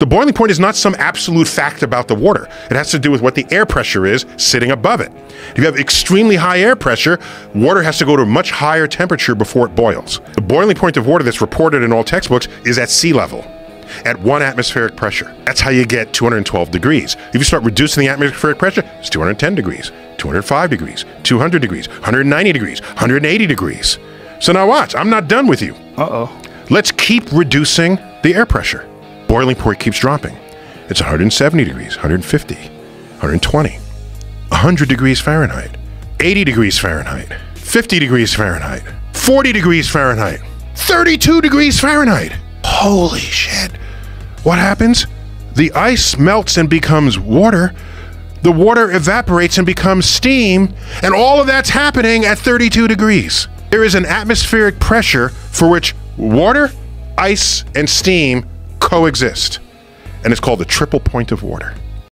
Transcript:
The boiling point is not some absolute fact about the water. It has to do with what the air pressure is sitting above it. If you have extremely high air pressure, water has to go to a much higher temperature before it boils. The boiling point of water that's reported in all textbooks is at sea level, at one atmospheric pressure. That's how you get 212 degrees. If you start reducing the atmospheric pressure, it's 210 degrees, 205 degrees, 200 degrees, 190 degrees, 180 degrees. So now watch, I'm not done with you. Uh-oh. Let's keep reducing the air pressure boiling point keeps dropping. It's 170 degrees, 150, 120, 100 degrees Fahrenheit, 80 degrees Fahrenheit, 50 degrees Fahrenheit, 40 degrees Fahrenheit, 32 degrees Fahrenheit. Holy shit. What happens? The ice melts and becomes water. The water evaporates and becomes steam, and all of that's happening at 32 degrees. There is an atmospheric pressure for which water, ice, and steam coexist. And it's called the triple point of water.